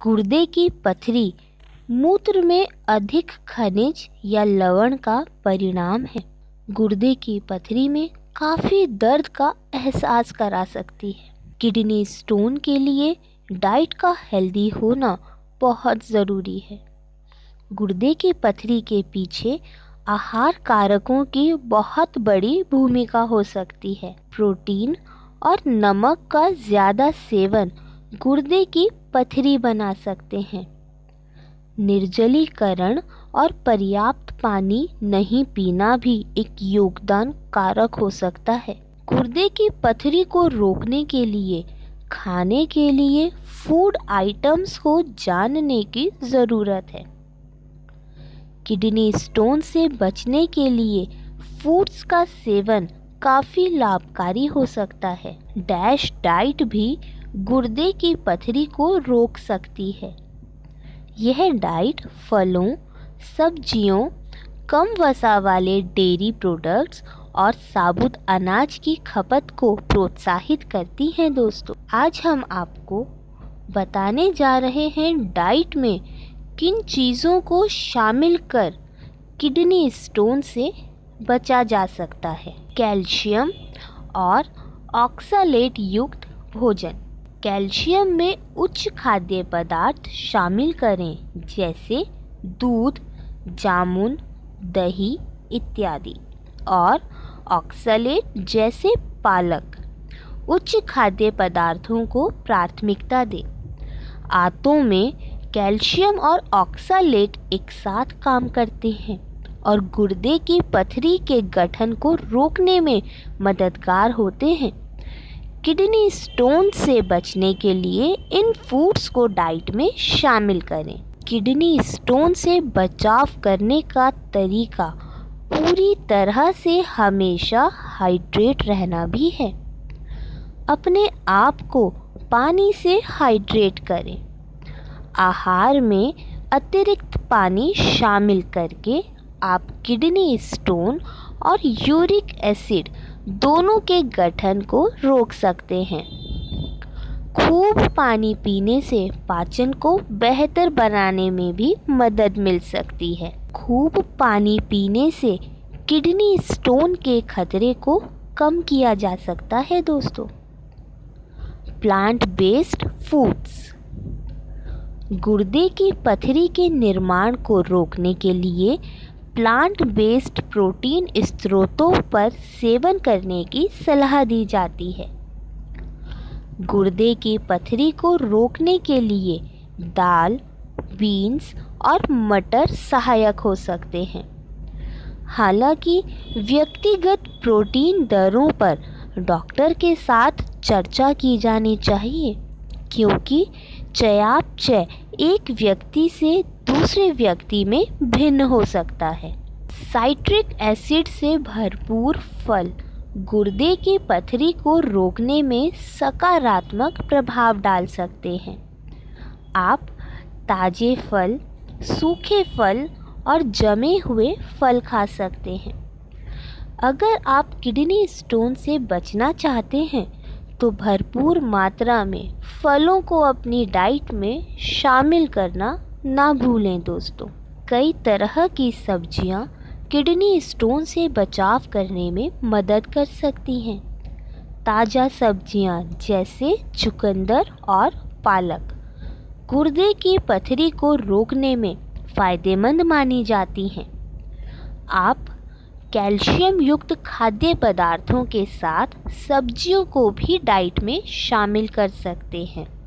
गुर्दे की पथरी मूत्र में अधिक खनिज या लवण का परिणाम है। गुर्दे की पथरी में काफ़ी दर्द का एहसास करा सकती है। किडनी स्टोन के लिए डाइट का हेल्दी होना बहुत ज़रूरी है। गुर्दे की पथरी के पीछे आहार कारकों की बहुत बड़ी भूमिका हो सकती है। प्रोटीन और नमक का ज़्यादा सेवन गुर्दे की पथरी बना सकते हैं। निर्जलीकरण और पर्याप्त पानी नहीं पीना भी एक योगदान कारक हो सकता है। गुर्दे की पथरी को रोकने के लिए, खाने के लिए फ़ूड आइटम्स को जानने की ज़रूरत है। किडनी स्टोन से बचने के लिए फूड्स का सेवन काफ़ी लाभकारी हो सकता है। डैश डाइट भी गुर्दे की पथरी को रोक सकती है। यह डाइट फलों, सब्जियों, कम वसा वाले डेयरी प्रोडक्ट्स और साबुत अनाज की खपत को प्रोत्साहित करती हैं दोस्तों। आज हम आपको बताने जा रहे हैं डाइट में किन चीज़ों को शामिल कर किडनी स्टोन से बचा जा सकता है। कैल्शियम और ऑक्सालेट युक्त भोजन। कैल्शियम में उच्च खाद्य पदार्थ शामिल करें, जैसे दूध, जामुन, दही इत्यादि, और ऑक्सलेट जैसे पालक। उच्च खाद्य पदार्थों को प्राथमिकता दें। आंतों में कैल्शियम और ऑक्सालेट एक साथ काम करते हैं और गुर्दे की पथरी के गठन को रोकने में मददगार होते हैं। किडनी स्टोन से बचने के लिए इन फूड्स को डाइट में शामिल करें। किडनी स्टोन से बचाव करने का तरीका पूरी तरह से हमेशा हाइड्रेट रहना भी है। अपने आप को पानी से हाइड्रेट करें। आहार में अतिरिक्त पानी शामिल करके आप किडनी स्टोन और यूरिक एसिड दोनों के गठन को रोक सकते हैं। खूब पानी पीने से पाचन को बेहतर बनाने में भी मदद मिल सकती है। खूब पानी पीने से किडनी स्टोन के खतरे को कम किया जा सकता है दोस्तों। Plant based foods. गुर्दे की पथरी के निर्माण को रोकने के लिए प्लांट बेस्ड प्रोटीन स्रोतों पर सेवन करने की सलाह दी जाती है। गुर्दे की पथरी को रोकने के लिए दाल बीन्स और मटर सहायक हो सकते हैं। हालाँकि व्यक्तिगत प्रोटीन दरों पर डॉक्टर के साथ चर्चा की जानी चाहिए, क्योंकि चयापचय एक व्यक्ति से दूसरे व्यक्ति में भिन्न हो सकता है। साइट्रिक एसिड से भरपूर फल गुर्दे की पथरी को रोकने में सकारात्मक प्रभाव डाल सकते हैं। आप ताज़े फल, सूखे फल और जमे हुए फल खा सकते हैं। अगर आप किडनी स्टोन से बचना चाहते हैं तो भरपूर मात्रा में फलों को अपनी डाइट में शामिल करना ना भूलें दोस्तों। कई तरह की सब्ज़ियाँ किडनी स्टोन से बचाव करने में मदद कर सकती हैं। ताज़ा सब्ज़ियाँ जैसे चुकंदर और पालक। गुर्दे की पथरी को रोकने में फ़ायदेमंद मानी जाती हैं। आप कैल्शियम युक्त खाद्य पदार्थों के साथ सब्जियों को भी डाइट में शामिल कर सकते हैं।